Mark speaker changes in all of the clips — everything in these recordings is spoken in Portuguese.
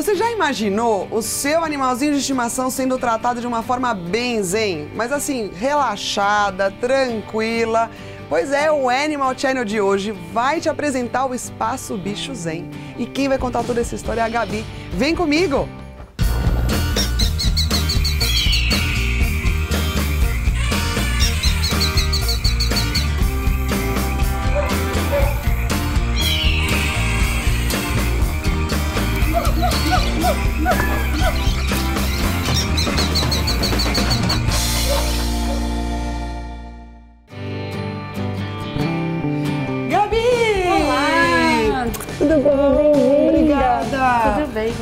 Speaker 1: Você já imaginou o seu animalzinho de estimação sendo tratado de uma forma bem zen? Mas assim, relaxada, tranquila. Pois é, o Animal Channel de hoje vai te apresentar o Espaço Bicho Zen. E quem vai contar toda essa história é a Gabi. Vem comigo!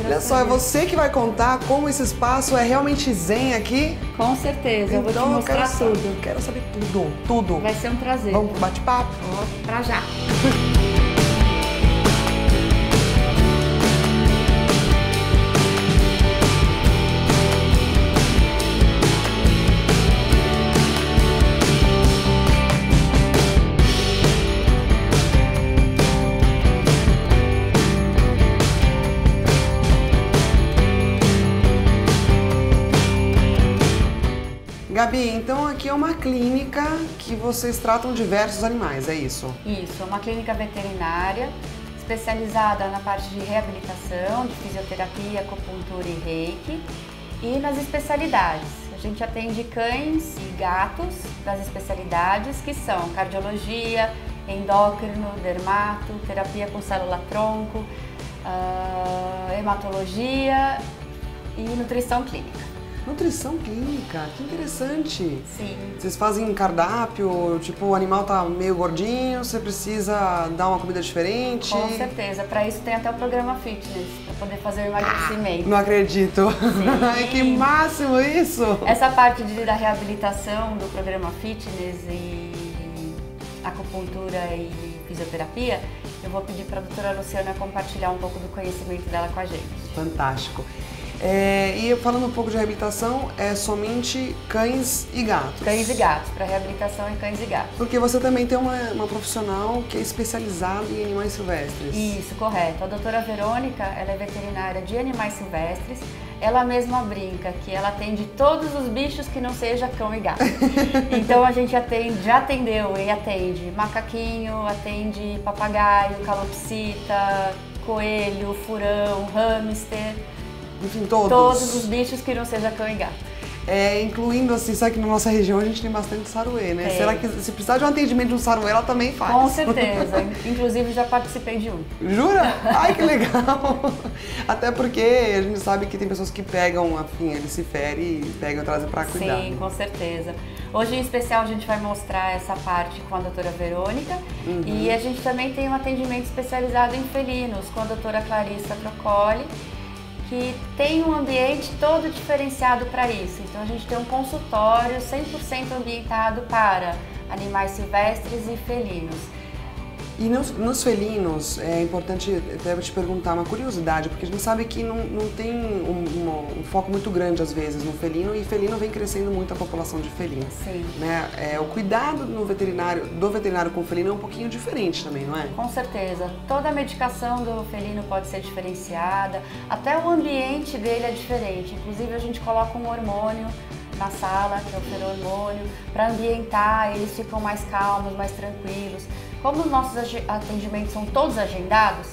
Speaker 1: Olha só, é você que vai contar como esse espaço é realmente zen aqui?
Speaker 2: Com certeza, eu vou te então, mostrar
Speaker 1: eu
Speaker 2: tudo. Saber,
Speaker 1: quero saber tudo, tudo.
Speaker 2: Vai ser um prazer.
Speaker 1: Vamos pro bate-papo?
Speaker 2: Pra já.
Speaker 1: Gabi, então aqui é uma clínica que vocês tratam diversos animais, é isso?
Speaker 2: Isso, é uma clínica veterinária especializada na parte de reabilitação, de fisioterapia, acupuntura e reiki e nas especialidades. A gente atende cães e gatos das especialidades que são cardiologia, endócrino, dermato, terapia com célula-tronco, uh, hematologia e nutrição clínica.
Speaker 1: Nutrição clínica, que interessante.
Speaker 2: Sim.
Speaker 1: Vocês fazem cardápio, tipo, o animal tá meio gordinho, você precisa dar uma comida diferente?
Speaker 2: Com certeza, para isso tem até o programa fitness, para poder fazer o emagrecimento.
Speaker 1: não acredito. Que máximo isso!
Speaker 2: Essa parte de, da reabilitação do programa fitness e acupuntura e fisioterapia, eu vou pedir para a doutora Luciana compartilhar um pouco do conhecimento dela com a gente.
Speaker 1: Fantástico. É, e falando um pouco de reabilitação, é somente cães e gatos.
Speaker 2: Cães e gatos, para reabilitação em cães e gatos.
Speaker 1: Porque você também tem uma, uma profissional que é especializada em animais silvestres.
Speaker 2: Isso, correto. A doutora Verônica, ela é veterinária de animais silvestres. Ela mesma brinca que ela atende todos os bichos que não seja cão e gato. então a gente atende, já atendeu e atende macaquinho, atende papagaio, calopsita, coelho, furão, hamster
Speaker 1: enfim, todos.
Speaker 2: Todos os bichos que não seja cão e gato.
Speaker 1: É, incluindo assim, sabe que na nossa região a gente tem bastante saruê, né?
Speaker 2: É.
Speaker 1: Será que se precisar de um atendimento de um saruê, ela também faz?
Speaker 2: Com certeza. Inclusive já participei de um.
Speaker 1: Jura? Ai, que legal! Até porque a gente sabe que tem pessoas que pegam, enfim, ele se fere e pegam e trazem pra cuidar.
Speaker 2: Sim, com certeza. Hoje em especial a gente vai mostrar essa parte com a doutora Verônica uhum. e a gente também tem um atendimento especializado em felinos com a doutora Clarissa Trocoli que tem um ambiente todo diferenciado para isso. Então a gente tem um consultório 100% ambientado para animais silvestres e felinos.
Speaker 1: E nos, nos, felinos, é importante até te perguntar uma curiosidade, porque a gente sabe que não, não tem um, um, um, foco muito grande às vezes no felino e felino vem crescendo muito a população de felinos.
Speaker 2: Sim.
Speaker 1: Né? É, o cuidado no veterinário, do veterinário com o felino é um pouquinho diferente também, não é?
Speaker 2: Com certeza. Toda a medicação do felino pode ser diferenciada, até o ambiente dele é diferente. Inclusive a gente coloca um hormônio na sala, que é o feromônio, para ambientar, eles ficam mais calmos, mais tranquilos. Como os nossos atendimentos são todos agendados,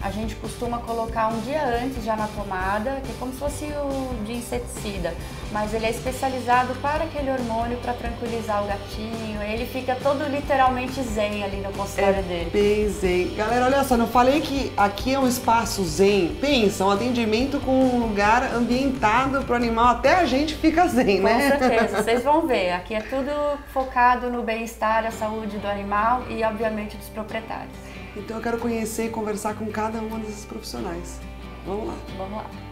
Speaker 2: a gente costuma colocar um dia antes já na tomada, que é como se fosse o de inseticida, mas ele é especializado para aquele hormônio para tranquilizar o gatinho. Ele fica todo literalmente zen ali no consultório
Speaker 1: é
Speaker 2: dele.
Speaker 1: Bem zen. Galera, olha só, não falei que aqui é um espaço zen. Pensa, um atendimento com um lugar ambientado para o animal, até a gente fica zen,
Speaker 2: né? Com certeza, vocês vão ver. Aqui é tudo focado no bem-estar, a saúde do animal e, obviamente, dos proprietários.
Speaker 1: Então eu quero conhecer e conversar com cada uma desses profissionais. Vamos lá.
Speaker 2: Vamos lá.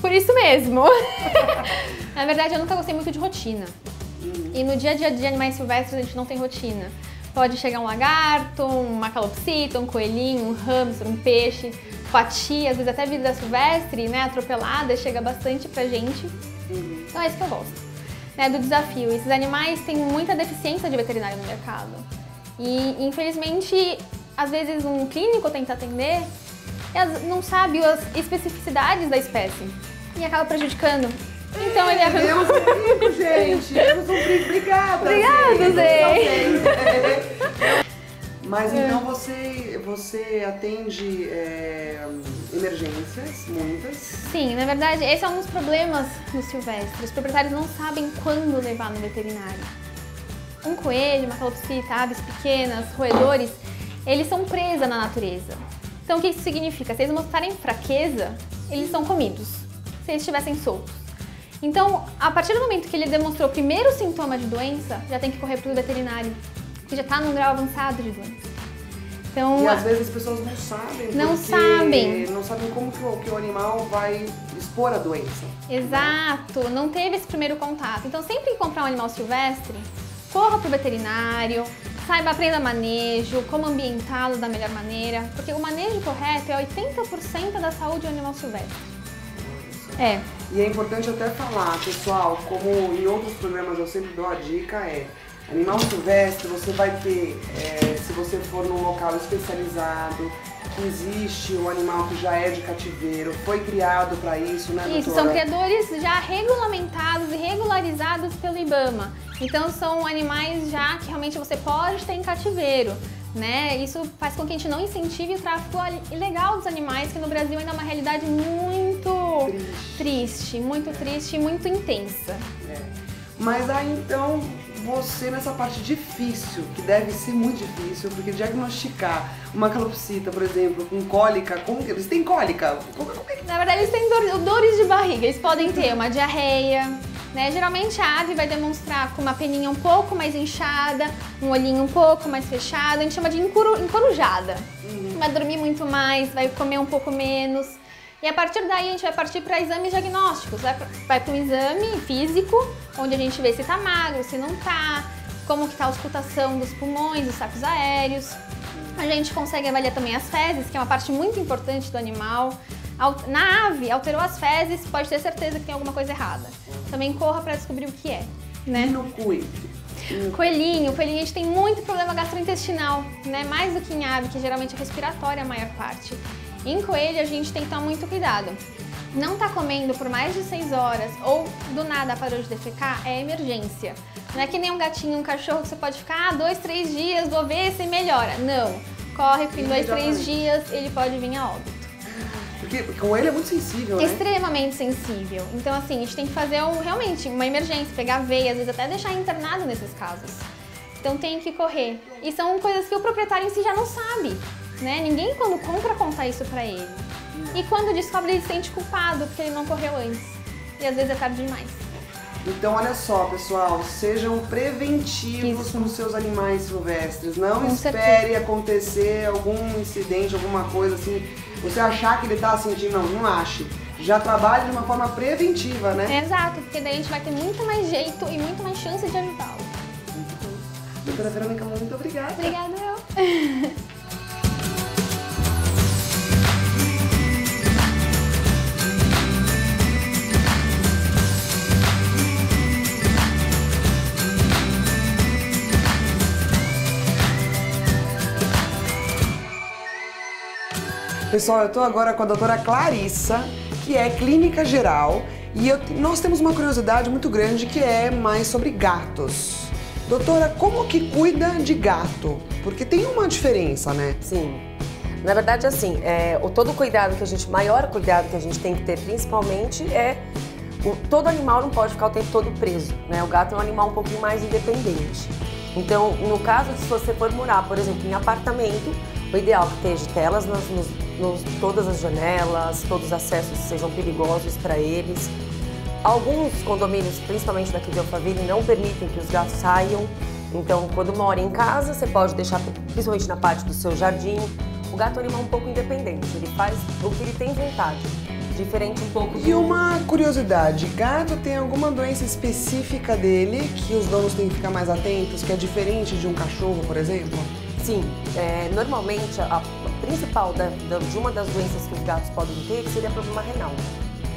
Speaker 1: Por
Speaker 3: isso mesmo. Na verdade, eu nunca gostei muito de rotina. Hum. E no dia a dia de animais silvestres a gente não tem rotina. Pode chegar um lagarto, uma calopsita, um coelhinho, um hamster, um peixe, fatia, às vezes até vida silvestre, né, atropelada, chega bastante pra gente. Uhum. Então é isso que eu gosto, né, do desafio. Esses animais têm muita deficiência de veterinário no mercado. E, infelizmente, às vezes um clínico tenta atender não sabe as especificidades da espécie e acaba prejudicando então ele
Speaker 1: arrancou. Deus é rico, gente. Deus um brinco. Obrigada.
Speaker 3: Obrigada, Zé.
Speaker 1: Mas então você, você atende é, emergências, muitas?
Speaker 3: Sim, na verdade, esse é um dos problemas no silvestre. Os proprietários não sabem quando levar no veterinário. Um coelho, uma calopsita, aves pequenas, roedores, eles são presa na natureza. Então o que isso significa? Se eles mostrarem fraqueza, eles são comidos. Se eles estivessem soltos. Então, a partir do momento que ele demonstrou o primeiro sintoma de doença, já tem que correr para o veterinário, que já está num grau avançado de doença.
Speaker 1: Então, e às vezes as pessoas não sabem.
Speaker 3: Não sabem.
Speaker 1: Não sabem como que o, que o, animal vai expor a doença.
Speaker 3: Exato, não teve esse primeiro contato. Então, sempre que comprar um animal silvestre, corra para o veterinário, saiba, aprenda manejo, como ambientá-lo da melhor maneira, porque o manejo correto é 80% da saúde do animal silvestre. É.
Speaker 1: E é importante até falar, pessoal, como em outros programas eu sempre dou a dica, é animal silvestre você vai ter, é, se você for num local especializado, que existe o um animal que já é de cativeiro, foi criado para isso, né,
Speaker 3: Isso, são criadores já regulamentados e regularizados pelo IBAMA. Então são animais já que realmente você pode ter em cativeiro. Né? Isso faz com que a gente não incentive o tráfico ilegal dos animais, que no Brasil ainda é uma realidade muito triste, triste muito triste e muito intensa.
Speaker 1: É. Mas aí então você nessa parte difícil, que deve ser muito difícil, porque diagnosticar uma calopsita, por exemplo, com cólica, como que eles têm cólica? Como,
Speaker 3: como é que... Na verdade, eles têm dor, dores de barriga, eles podem ter uma diarreia, né? Geralmente a ave vai demonstrar com uma peninha um pouco mais inchada, um olhinho um pouco mais fechado, a gente chama de encorujada. Uhum. Vai dormir muito mais, vai comer um pouco menos. E a partir daí a gente vai partir para exames diagnósticos. Vai para um exame físico, onde a gente vê se está magro, se não está, como que está a auscultação dos pulmões, dos sacos aéreos. A gente consegue avaliar também as fezes, que é uma parte muito importante do animal. Na ave, alterou as fezes, pode ter certeza que tem alguma coisa errada. Também corra para descobrir o que é, né?
Speaker 1: E no coelho?
Speaker 3: Coelhinho, coelhinho a gente tem muito problema gastrointestinal, né? Mais do que em ave, que geralmente é respiratória a maior parte. Em coelho a gente tem que tomar muito cuidado. Não tá comendo por mais de 6 horas ou do nada parou de defecar, é emergência. Não é que nem um gatinho, um cachorro que você pode ficar ah, dois, três dias, vou ver se melhora. Não. Corre, em dois, três dias ele pode vir a óbito.
Speaker 1: Porque com ele é muito sensível, né?
Speaker 3: Extremamente sensível. Então, assim, a gente tem que fazer um, realmente uma emergência, pegar veia, às vezes até deixar internado nesses casos. Então tem que correr. E são coisas que o proprietário em si já não sabe, né? Ninguém quando compra conta isso pra ele. E quando descobre, ele se sente culpado porque ele não correu antes. E às vezes é tarde demais.
Speaker 1: Então, olha só, pessoal, sejam preventivos Isso. com os seus animais silvestres. Não com espere certeza. acontecer algum incidente, alguma coisa assim. Você achar que ele está sentindo, não, não ache. Já trabalhe de uma forma preventiva, né?
Speaker 3: exato, porque daí a gente vai ter muito mais jeito e muito mais chance de ajudá-lo.
Speaker 1: Doutora Verônica, muito obrigada.
Speaker 3: Obrigada, eu.
Speaker 1: Pessoal, eu estou agora com a doutora Clarissa, que é clínica geral, e eu, nós temos uma curiosidade muito grande que é mais sobre gatos. Doutora, como que cuida de gato? Porque tem uma diferença, né?
Speaker 4: Sim. Na verdade, assim, é, o todo cuidado que a gente, maior cuidado que a gente tem que ter, principalmente, é o, todo animal não pode ficar o tempo todo preso, né? O gato é um animal um pouquinho mais independente. Então, no caso de se você for morar, por exemplo, em apartamento, o ideal é que esteja telas nas, nos, nos, todas as janelas, todos os acessos sejam perigosos para eles. Alguns condomínios, principalmente daqui de Alphaville, não permitem que os gatos saiam. Então, quando mora em casa, você pode deixar, principalmente na parte do seu jardim. O gato é um animal um pouco independente, ele faz o que ele tem vontade. Diferente um pouco do...
Speaker 1: E uma curiosidade, gato tem alguma doença específica dele que os donos têm que ficar mais atentos, que é diferente de um cachorro, por exemplo?
Speaker 4: Sim, é, normalmente a principal da, da, de uma das doenças que os gatos podem ter seria problema renal.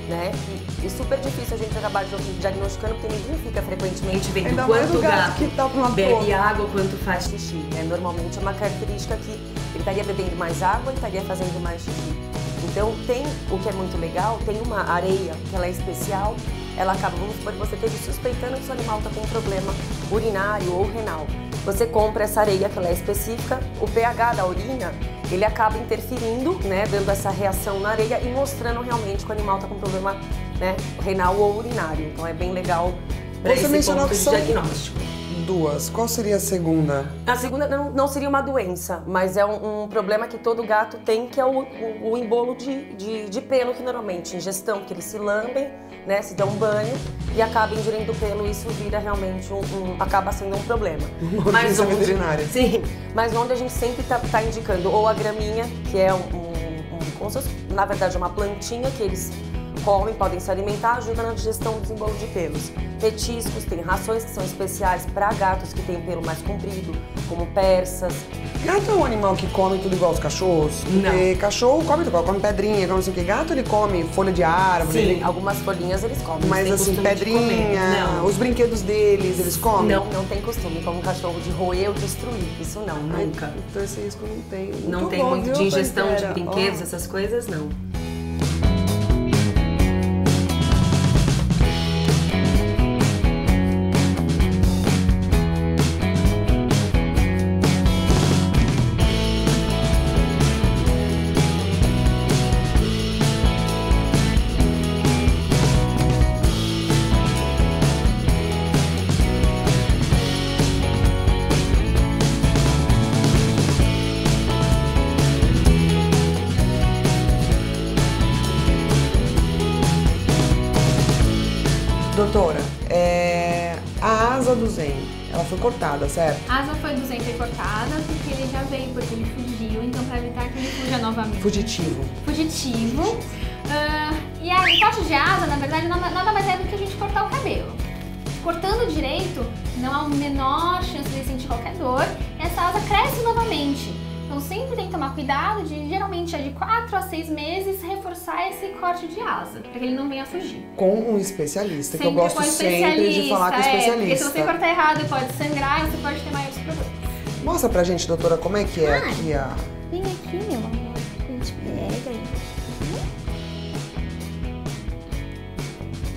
Speaker 4: Né? E, e super difícil a gente acabar diagnosticando porque ninguém fica frequentemente vendo
Speaker 1: Ainda
Speaker 4: quanto
Speaker 1: mais o
Speaker 4: gato,
Speaker 1: gato que tá
Speaker 4: bebe água, quanto faz xixi. Né? Normalmente é uma característica que ele estaria bebendo mais água e estaria fazendo mais xixi. Então tem o que é muito legal, tem uma areia que ela é especial, ela acaba, vamos supor, você esteja suspeitando que seu animal está com um problema urinário ou renal. Você compra essa areia que ela é específica, o pH da urina, ele acaba interferindo, né, dando essa reação na areia e mostrando realmente que o animal está com problema né, renal ou urinário. Então é bem legal para esse
Speaker 1: mencionou
Speaker 4: ponto
Speaker 1: que
Speaker 4: de
Speaker 1: são-
Speaker 4: diagnóstico.
Speaker 1: Duas. Qual seria a segunda?
Speaker 4: A segunda não, não seria uma doença, mas é um, um problema que todo gato tem, que é o, o- o embolo de, de, de pelo, que normalmente ingestão, que eles se lambem, né, se dão um banho e acabam ingerindo pelo, isso vira realmente um, um- acaba sendo um problema.
Speaker 1: Uma urgência veterinária.
Speaker 4: Sim, mas onde a gente sempre está indicando ou a graminha, que é um, um, um na verdade, é uma plantinha que eles comem, podem se alimentar, ajuda na digestão do desenbolo de pelos. Petiscos, tem rações que são especiais para gatos que têm pelo mais comprido, como persas.
Speaker 1: Gato é um animal que come tudo igual os cachorros? Porque cachorro come tudo igual, come pedrinha, come não o que. Gato ele come folha de árvore,
Speaker 4: Sim,
Speaker 1: ele-
Speaker 4: algumas folhinhas eles comem.
Speaker 1: mas
Speaker 4: eles
Speaker 1: assim, pedrinha,
Speaker 4: Não.
Speaker 1: os brinquedos deles, eles comem?
Speaker 4: Não, não tem costume, como um cachorro de roer ou destruir. Isso não,
Speaker 1: Ai,
Speaker 4: nunca.
Speaker 1: Então esse risco não tem.
Speaker 4: Não
Speaker 1: Muito
Speaker 4: tem
Speaker 1: bom,
Speaker 4: muito
Speaker 1: viu,
Speaker 4: de ingestão de brinquedos,
Speaker 1: Ó.
Speaker 4: essas coisas, não.
Speaker 1: Doutora, é, a asa do Zen, ela foi cortada, certo?
Speaker 3: A asa foi 200 e cortada porque ele já veio, porque ele fugiu, então para evitar que ele fuja novamente.
Speaker 1: Fugitivo.
Speaker 3: Fugitivo. Ah, e a corte de asa, na verdade, nada, nada mais é do que a gente cortar o cabelo. Cortando direito, não há a menor chance de sentir qualquer dor, e essa asa cresce novamente. Então sempre tem que tomar cuidado de, geralmente, é de 4 a 6 meses, reforçar esse corte de asa, para que ele não venha fugir.
Speaker 1: Com um especialista, que eu
Speaker 3: Sempre
Speaker 1: gosto sempre de falar com
Speaker 3: é, Porque se
Speaker 1: especialista.
Speaker 3: você cortar errado, pode sangrar e você pode ter maiores problemas.
Speaker 1: Mostra pra gente, doutora, como é que é
Speaker 3: Ah.
Speaker 1: aqui a.
Speaker 3: Vem aqui, meu amor. A gente pega aí.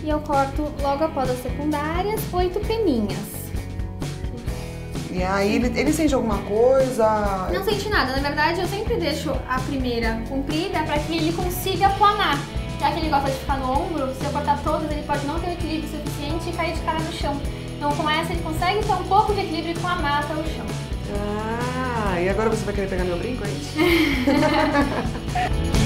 Speaker 3: E eu corto logo após as secundárias, oito peninhas.
Speaker 1: E aí ele, ele sente alguma coisa?
Speaker 3: Não sente nada, na verdade eu sempre deixo a primeira comprida para que ele consiga planar. Já que ele gosta de ficar no ombro, se eu cortar todas, ele pode não ter o equilíbrio suficiente e cair de cara no chão. Então com essa ele consegue ter um pouco de equilíbrio com a mata no chão.
Speaker 1: Ah, e agora você vai querer pegar meu brinco, é isso?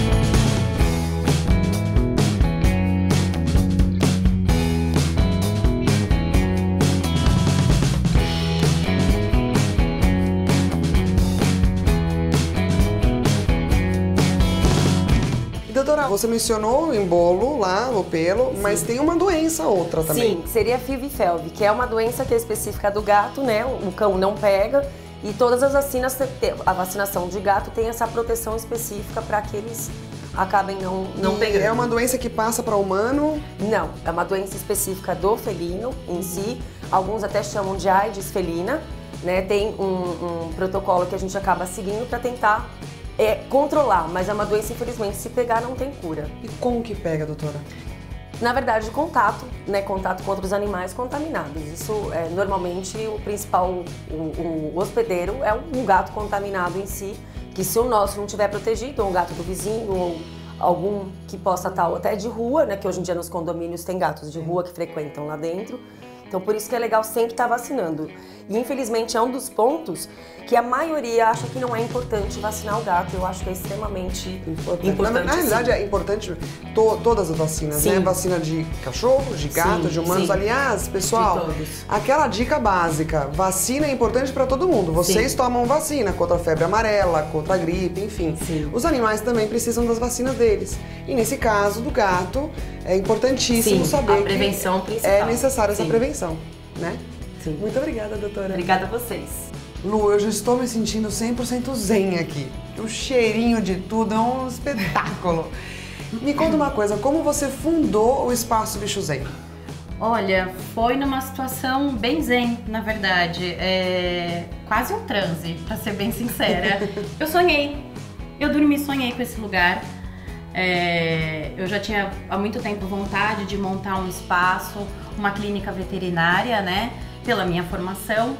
Speaker 1: você mencionou o embolo lá, o pelo, mas tem uma doença outra também.
Speaker 4: Sim, seria FIV-FeLV, que é uma doença que é específica do gato, né? O cão não pega e todas as vacinas, a vacinação de gato tem essa proteção específica para que eles acabem não, não
Speaker 1: E
Speaker 4: pegando.
Speaker 1: É uma doença que passa para humano.
Speaker 4: Não, é uma doença específica do felino em si. Alguns até chamam de AIDS felina, né? Tem um, um protocolo que a gente acaba seguindo para tentar é, controlar, mas é uma doença, infelizmente, se pegar não tem cura.
Speaker 1: E como que pega, doutora?
Speaker 4: Na verdade, contato, né? Contato com outros animais contaminados. Isso é normalmente o principal, o, o hospedeiro é um gato contaminado em si, que se o nosso não tiver protegido, ou um gato do vizinho, ou algum que possa estar até de rua, né? Que hoje em dia nos condomínios tem gatos de rua que frequentam lá dentro. Então por isso que é legal sempre estar vacinando. E infelizmente é um dos pontos que a maioria acha que não é importante vacinar o gato. Eu acho que é extremamente importante. importante
Speaker 1: na, realidade, é importante to, todas as vacinas, sim. né? Vacina de cachorro, de gato, sim, de humanos. Sim. Aliás, pessoal, aquela dica básica: vacina é importante para todo mundo. Vocês tomam vacina contra a febre amarela, contra a gripe, enfim. Os animais também precisam das vacinas deles. E nesse caso do gato, é importantíssimo saber a
Speaker 4: prevenção
Speaker 1: que é necessária essa prevenção, né? Sim. Muito obrigada, doutora.
Speaker 4: Obrigada a vocês.
Speaker 1: Lu, eu já estou me sentindo 100% zen aqui. O cheirinho de tudo é um espetáculo. me conta uma coisa, como você fundou o Espaço Bicho Zen?
Speaker 5: Olha, foi numa situação bem zen, na verdade. É quase um transe, para ser bem sincera. eu sonhei. Eu dormi e sonhei com esse lugar. É, eu já tinha há muito tempo vontade de montar um espaço, uma clínica veterinária, né? Pela minha formação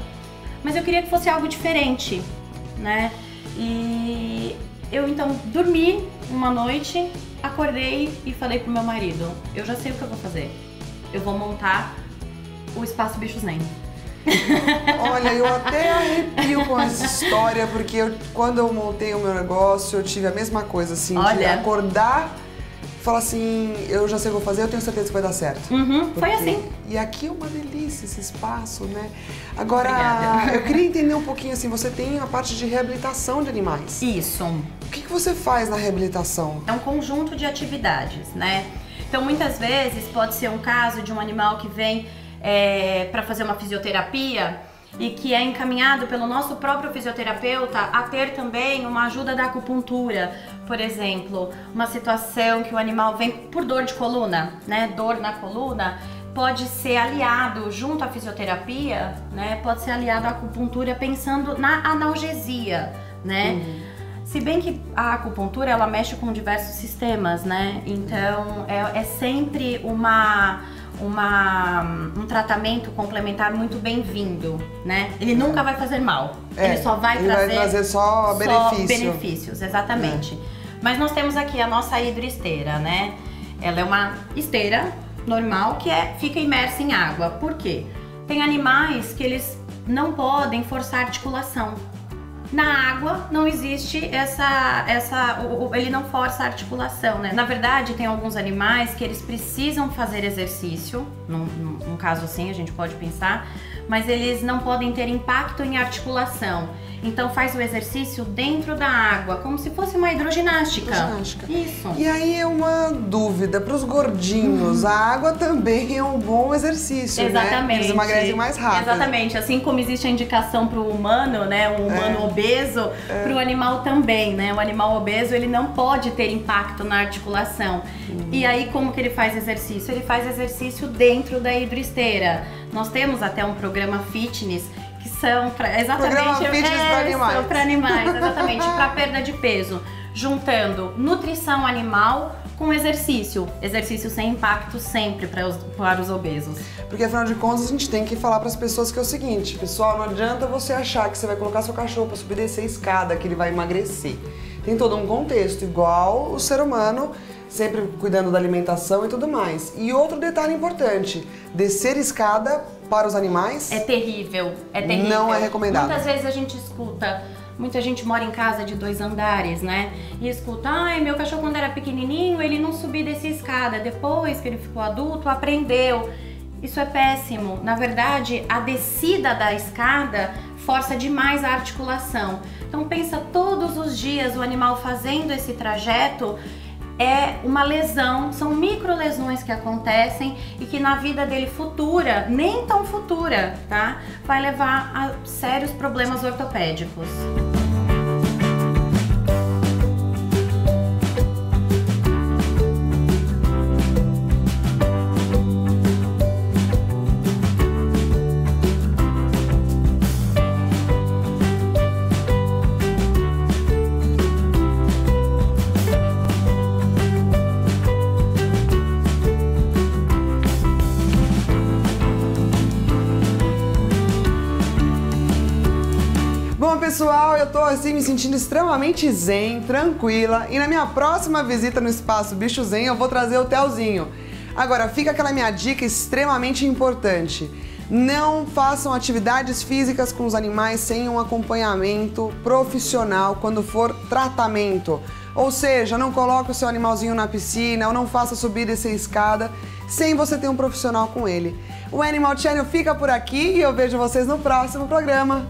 Speaker 5: mas eu queria que fosse algo diferente, né? E eu então dormi uma noite, acordei e falei pro meu marido: eu já sei o que eu vou fazer. Eu vou montar o espaço Bichos Nem.
Speaker 1: Olha, eu até arrepio com essa história, porque eu, quando eu montei o meu negócio, eu tive a mesma coisa, assim, Olha. de acordar fala assim, eu já sei o que vou fazer, eu tenho certeza que vai dar certo.
Speaker 5: Uhum, Porque... Foi assim.
Speaker 1: E aqui é uma delícia esse espaço, né? Agora, Obrigada. eu queria entender um pouquinho assim, você tem a parte de reabilitação de animais.
Speaker 5: Isso.
Speaker 1: O que, que você faz na reabilitação?
Speaker 5: É um conjunto de atividades, né? Então, muitas vezes pode ser um caso de um animal que vem é, para fazer uma fisioterapia e que é encaminhado pelo nosso próprio fisioterapeuta a ter também uma ajuda da acupuntura. Por exemplo, uma situação que o animal vem por dor de coluna, né? Dor na coluna, pode ser aliado junto à fisioterapia, né? Pode ser aliado à acupuntura pensando na analgesia, né? Uhum. Se bem que a acupuntura ela mexe com diversos sistemas, né? Então é, é sempre uma uma, um tratamento complementar muito bem-vindo, né? Ele nunca vai fazer mal, é, ele só vai
Speaker 1: ele
Speaker 5: trazer,
Speaker 1: vai trazer só, só
Speaker 5: benefícios, exatamente. É. Mas nós temos aqui a nossa hidroesteira, né? Ela é uma esteira normal que é, fica imersa em água. Por quê? Tem animais que eles não podem forçar articulação. Na água não existe essa, essa, ele não força a articulação, né? Na verdade, tem alguns animais que eles precisam fazer exercício, num, num caso assim a gente pode pensar, mas eles não podem ter impacto em articulação. Então faz o exercício dentro da água, como se fosse uma hidroginástica.
Speaker 1: Hidroginástica. Isso. E aí é uma dúvida para os gordinhos. A água também é um bom exercício,
Speaker 5: Exatamente.
Speaker 1: né? Eles emagrecem mais rápido.
Speaker 5: Exatamente. Assim como existe a indicação para o humano, né, um humano é. obeso, é. para o animal também, né? O animal obeso ele não pode ter impacto na articulação. Uhum. E aí como que ele faz exercício? Ele faz exercício dentro da hidroesteira. Nós temos até um programa fitness pra, exatamente
Speaker 1: para animais,
Speaker 5: para animais, exatamente para perda de peso, juntando nutrição animal com exercício, exercício sem impacto sempre para os, para os obesos.
Speaker 1: Porque afinal de contas a gente tem que falar para as pessoas que é o seguinte, pessoal, não adianta você achar que você vai colocar seu cachorro para subir descer a escada que ele vai emagrecer. Tem todo um contexto, igual o ser humano sempre cuidando da alimentação e tudo mais. E outro detalhe importante: descer escada para os animais
Speaker 5: é terrível, é terrível.
Speaker 1: Não é recomendado.
Speaker 5: Muitas vezes a gente escuta, muita gente mora em casa de dois andares, né? E escuta, ai, meu cachorro quando era pequenininho, ele não subia dessa escada. Depois que ele ficou adulto, aprendeu. Isso é péssimo. Na verdade, a descida da escada força demais a articulação. Então pensa todos os dias o animal fazendo esse trajeto é uma lesão, são micro lesões que acontecem e que na vida dele futura, nem tão futura, tá? Vai levar a sérios problemas ortopédicos.
Speaker 1: Pessoal, eu tô assim me sentindo extremamente zen, tranquila. E na minha próxima visita no espaço Bicho Zen, eu vou trazer o Telzinho. Agora, fica aquela minha dica extremamente importante. Não façam atividades físicas com os animais sem um acompanhamento profissional quando for tratamento. Ou seja, não coloque o seu animalzinho na piscina ou não faça subir essa escada sem você ter um profissional com ele. O Animal Channel fica por aqui e eu vejo vocês no próximo programa.